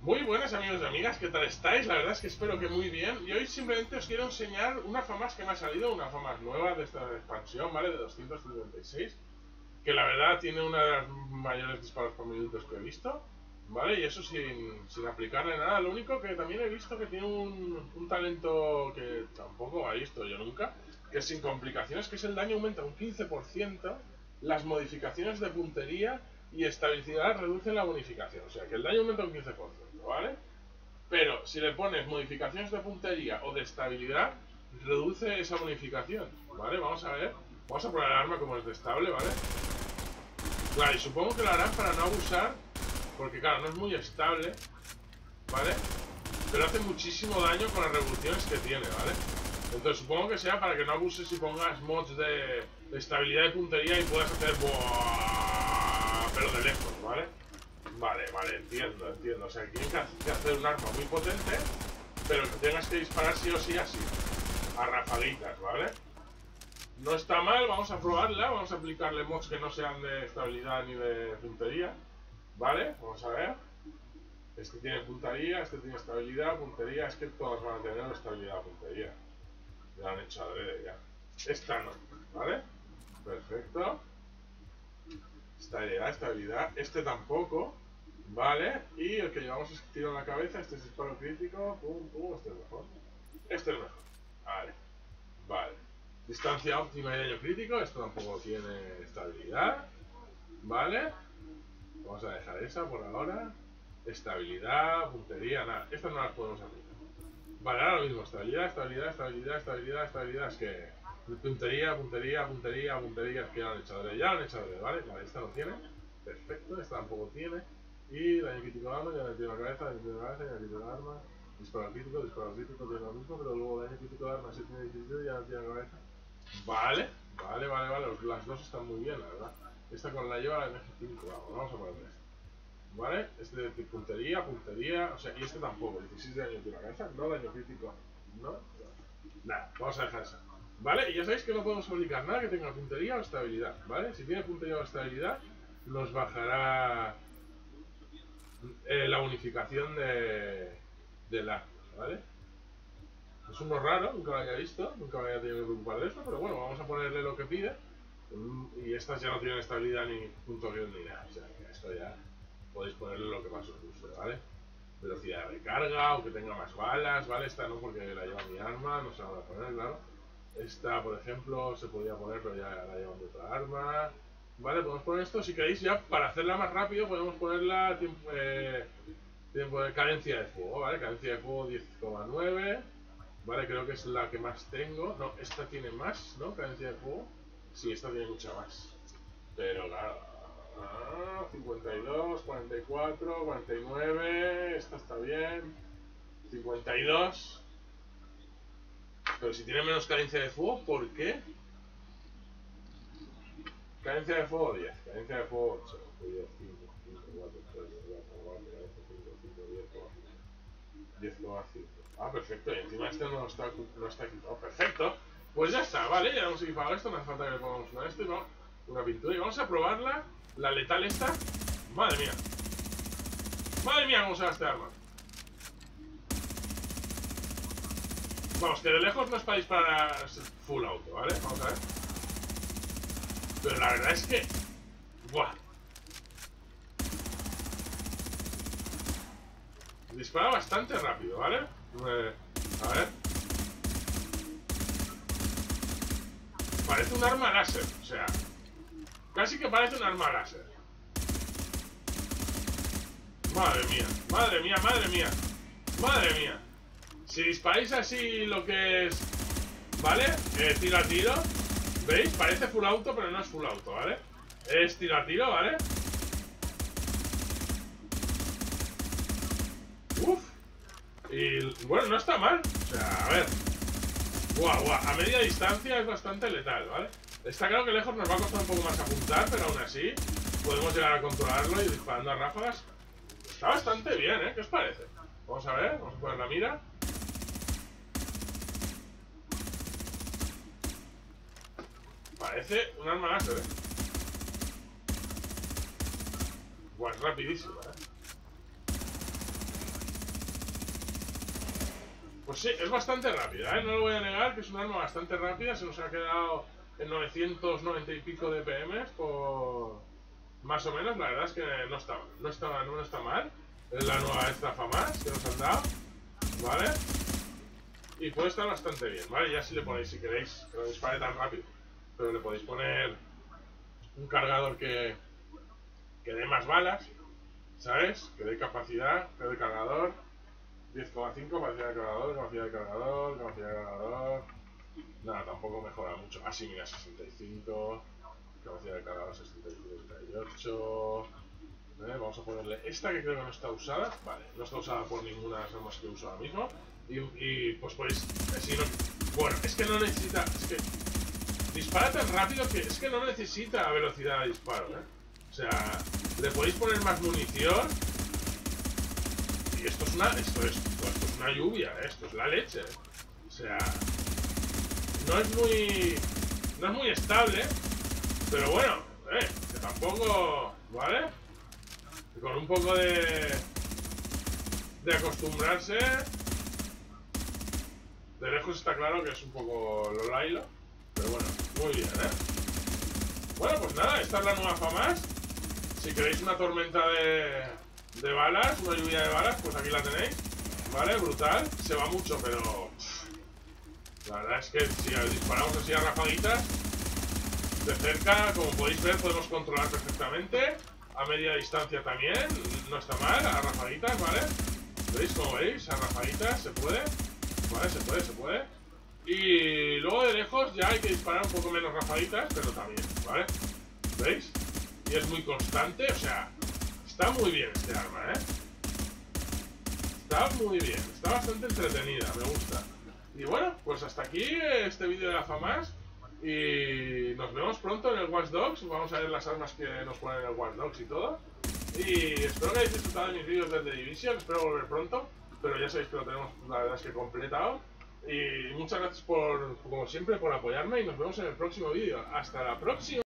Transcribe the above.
Muy buenas amigos y amigas, ¿qué tal estáis? La verdad es que espero que muy bien. Y hoy simplemente os quiero enseñar una FAMAS que me ha salido, una FAMAS nueva de esta expansión, ¿vale? De 256. Que la verdad tiene una de las mayores disparos por minutos que he visto, ¿vale? Y eso sin, sin aplicarle nada. Lo único que también he visto que tiene un, un talento que tampoco he visto yo nunca, que sin complicaciones, que es el daño aumenta un 15%, las modificaciones de puntería y estabilidad reducen la bonificación. O sea que el daño aumenta un 15%, ¿vale? Pero si le pones modificaciones de puntería o de estabilidad, reduce esa bonificación, ¿vale? Vamos a ver. Vamos a probar el arma como es de estable, ¿vale? Claro, y supongo que lo harán para no abusar, porque claro, no es muy estable, ¿vale? Pero hace muchísimo daño con las revoluciones que tiene, ¿vale? Entonces supongo que sea para que no abuses y pongas mods de, de estabilidad de puntería y puedas hacer... ¡buah! Pero de lejos, ¿vale? Vale, vale, entiendo, entiendo. O sea, que tienes que hacer un arma muy potente, pero que tengas que disparar sí o sí así. A rafaguitas, ¿vale? No está mal, vamos a probarla, vamos a aplicarle mods que no sean de estabilidad ni de puntería. ¿Vale? Vamos a ver. Este tiene puntería, este tiene estabilidad, puntería. Es que todas van a tener estabilidad, puntería. Ya han hecho adrede ya. Esta no, ¿vale? Perfecto. Estabilidad, estabilidad. Este tampoco. ¿Vale? Y el que llevamos es tiro en la cabeza. Este es disparo crítico. Pum, pum. Este es mejor. Este es mejor. Vale. Vale. Distancia óptima y daño crítico. Esto tampoco tiene estabilidad. ¿Vale? Vamos a dejar esa por ahora. Estabilidad, puntería, nada. Estas no las podemos aplicar. Vale, ahora lo mismo. Estabilidad, estabilidad, estabilidad, estabilidad, estabilidad. Es que puntería, puntería, puntería, puntería. Han hecho adrede. Ya adrede, ¿vale? Vale, esta no tiene. Perfecto, esta tampoco tiene. Y daño crítico de arma, ya le la cabeza, daño crítico ya le tiro el arma. Disparo crítico, disparo crítico, tiene lo mismo, pero luego daño crítico de arma, si tiene 17, ya le tiro la cabeza. Vale, vale, vale, vale. Las dos están muy bien, la verdad. Esta con la lleva la MG5, vamos, vamos a ponerle esta. ¿Vale? Este de puntería, puntería, o sea, y este tampoco, 16 de daño de la cabeza, no daño crítico, no, nada, vamos a dejar esa. ¿Vale? Ya sabéis que no podemos aplicar nada que tenga puntería o estabilidad, ¿vale? Si tiene puntería o estabilidad, nos bajará eh, la unificación de, del arma, ¿vale? Es uno raro, nunca lo había visto, nunca me había tenido que preocupar de esto, pero bueno, vamos a ponerle lo que pide. Y estas ya no tienen estabilidad ni punto guion ni nada, o sea, que esto ya podéis ponerle lo que más os guste, ¿vale? Velocidad de recarga, o que tenga más balas, ¿vale? Esta no porque la lleva mi arma, no se la voy a poner, claro. Esta, por ejemplo, se podría poner, pero ya la llevan de otra arma. Vale, podemos poner esto, si queréis ya, para hacerla más rápido, podemos ponerla tiempo, eh, tiempo de cadencia de fuego, ¿vale? Cadencia de fuego 10,9. Vale, creo que es la que más tengo. No, esta tiene más, ¿no? Cadencia de fuego. Sí, esta tiene mucha más. Pero claro, Ah, 52, 44, 49, esta está bien. 52. Pero si tiene menos cadencia de fuego, ¿por qué? Cadencia de fuego 10, cadencia de fuego 8, 10, 5, 5, 4, 3, 4, 4, 5, 5, 10, 10,5. Ah, perfecto, y encima este no está, no está equipado. Perfecto. Pues ya está, vale, ya hemos equipado esto, no hace falta que le pongamos una esto y no, una pintura. Y vamos a probarla la letal esta. Madre mía. Madre mía cómo se va este arma. Vamos, que de lejos no es para disparar full auto, ¿vale? Vamos a ver. Pero la verdad es que... Buah. Dispara bastante rápido, ¿vale? Eh, a ver. Parece un arma láser, o sea... Casi que parece un arma láser. Madre mía, madre mía, madre mía. Madre mía. Si disparáis así lo que es... ¿Vale? Eh, tiro a tiro. ¿Veis? Parece full auto, pero no es full auto, ¿vale? Es tiro a tiro, ¿vale? Uf. Y bueno, no está mal. O sea, a ver. Guau, guau. A media distancia es bastante letal, ¿vale? Está claro que lejos nos va a costar un poco más apuntar, pero aún así podemos llegar a controlarlo y disparando a ráfagas. Está bastante bien, ¿eh? ¿Qué os parece? Vamos a ver, vamos a poner la mira. Parece un arma láser, ¿eh? Buah, es rapidísima, ¿eh? Pues sí, es bastante rápida, ¿eh? No lo voy a negar, que es un arma bastante rápida. Se nos ha quedado en 990 y pico de PM por... Más o menos, la verdad es que no está mal. No está, no está mal. Es la nueva extra FAMAS que nos han dado. ¿Vale? Y puede estar bastante bien, ¿vale? Ya si le ponéis, si queréis, que no dispare tan rápido. Pero le podéis poner un cargador que, que dé más balas, ¿sabes? Que dé capacidad, que dé cargador. 10,5 capacidad de cargador, capacidad de cargador, capacidad de cargador. Nada, tampoco mejora mucho. Así, ah, mira, 65. Capacidad de cargador 68. ¿Eh? Vamos a ponerle esta que creo que no está usada. Vale, no está usada por ninguna de las armas que uso ahora mismo. Y, y pues pues, si no, bueno, es que no necesita, es que dispara tan rápido que es que no necesita velocidad de disparo, ¿eh? O sea, le podéis poner más munición y esto es una, esto es, esto es una lluvia, ¿eh? esto es la leche. O sea, no es muy, no es muy estable, pero bueno, eh, que tampoco, ¿vale? con un poco de, de acostumbrarse de lejos está claro que es un poco lo lailo. Pero bueno, muy bien, ¿eh? Bueno, pues nada, esta es la nueva FAMAS. Si queréis una tormenta de, balas, una lluvia de balas, pues aquí la tenéis. ¿Vale? Brutal. Se va mucho, pero... La verdad es que si disparamos así a rafaguitas, de cerca, como podéis ver, podemos controlar perfectamente. A media distancia también, no está mal, a rafaguitas, ¿vale? ¿Veis? Como veis, a rafaguitas se puede. Vale, se puede, se puede. Y luego de lejos ya hay que disparar un poco menos rafaditas, pero también, ¿vale? ¿Veis? Y es muy constante, o sea, está muy bien este arma, ¿eh? Está muy bien, está bastante entretenida, me gusta. Y bueno, pues hasta aquí este vídeo de la FAMAS. Y nos vemos pronto en el Watch Dogs. Vamos a ver las armas que nos ponen en el Watch Dogs y todo. Y espero que hayáis disfrutado de mis vídeos de The Division. Espero volver pronto pero ya sabéis que lo tenemos la verdad es que completado. Y muchas gracias por, como siempre, por apoyarme y nos vemos en el próximo vídeo. Hasta la próxima.